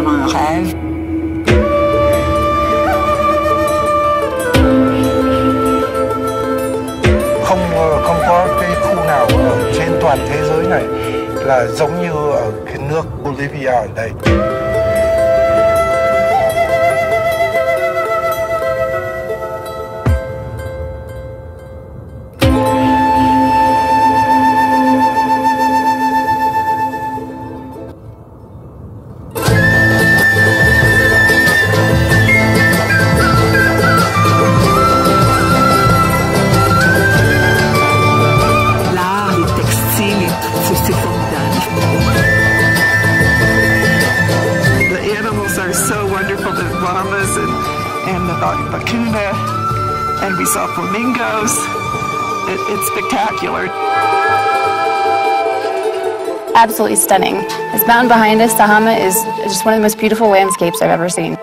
comme un rêve. Không ờ, không có cái khu nào ở trên toàn thế giới này là giống như ở cái nước Bolivia ở đây. The animals are so wonderful, the llamas and, and the vac- vacuna, and we saw flamingos. It, it's spectacular. Absolutely stunning. This mountain behind us, Sajama, is just one of the most beautiful landscapes I've ever seen.